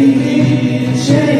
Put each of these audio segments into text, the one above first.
change.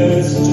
Yes.